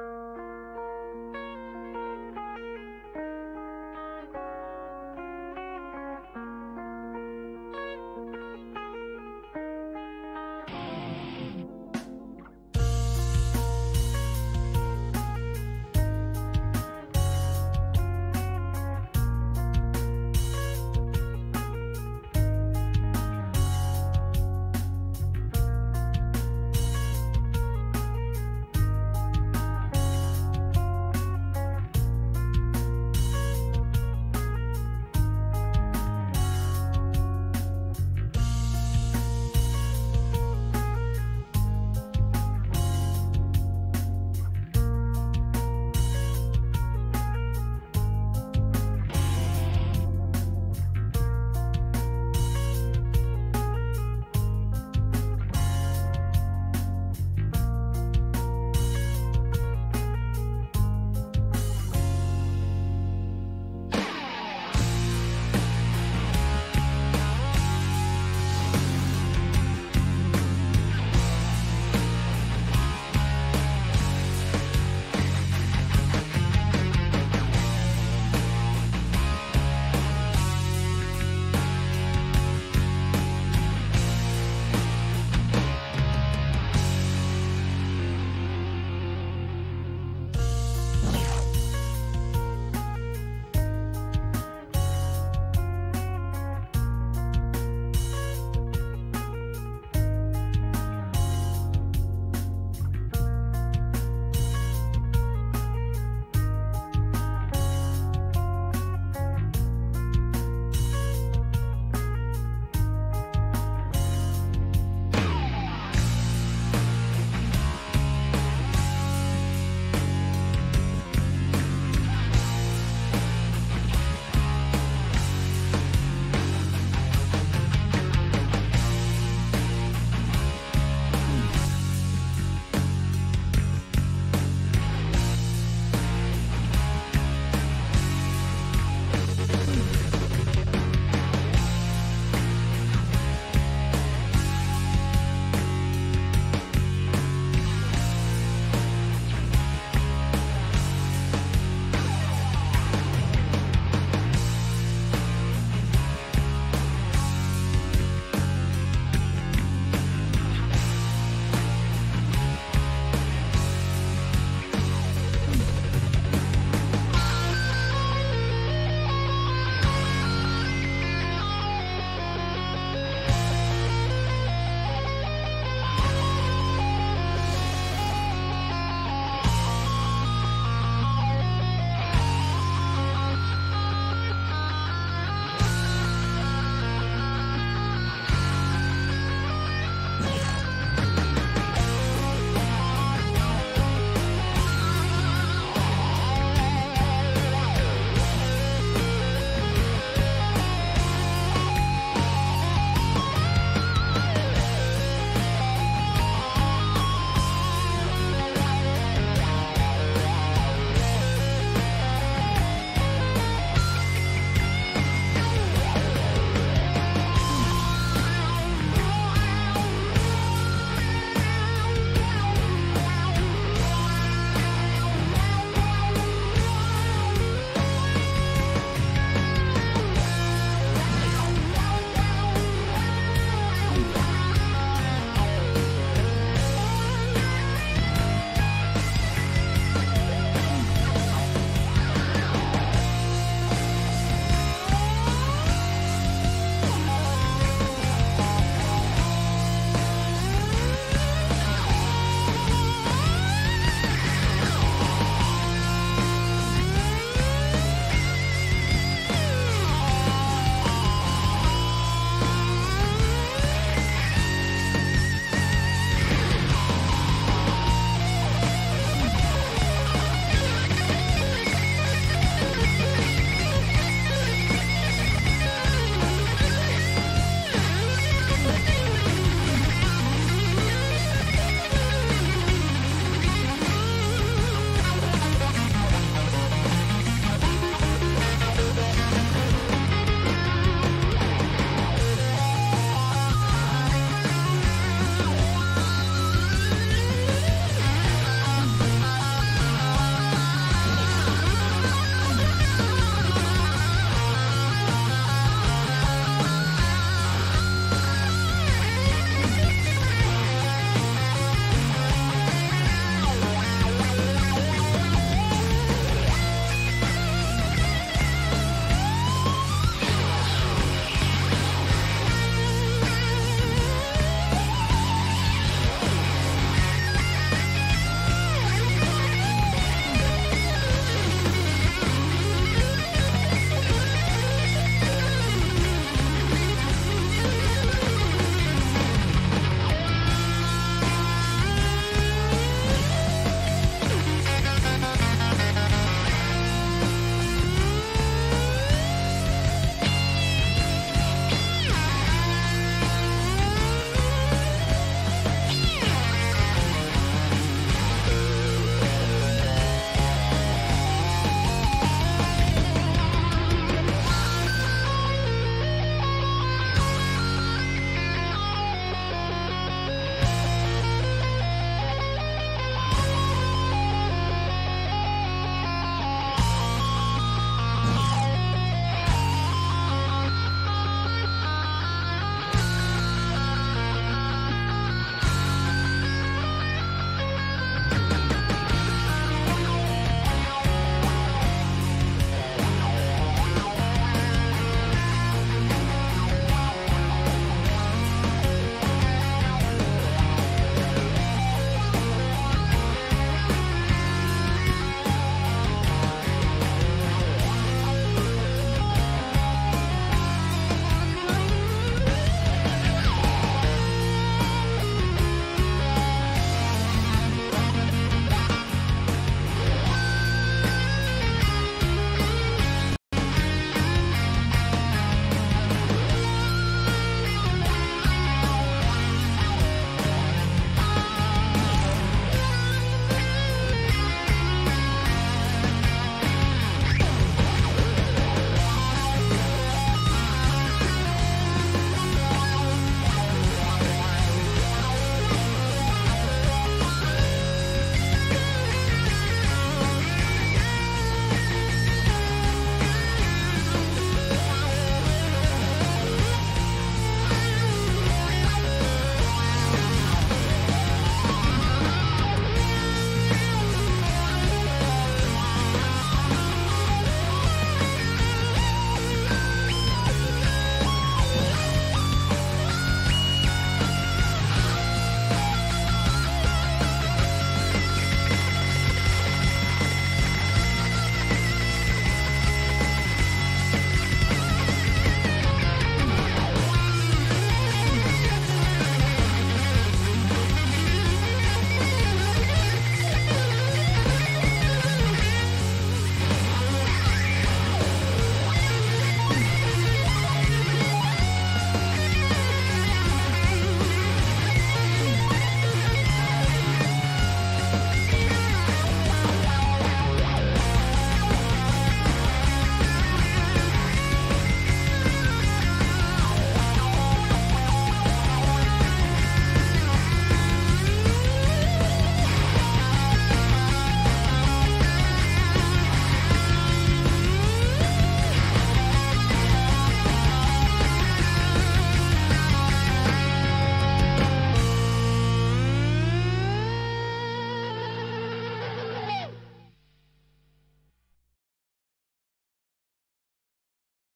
Música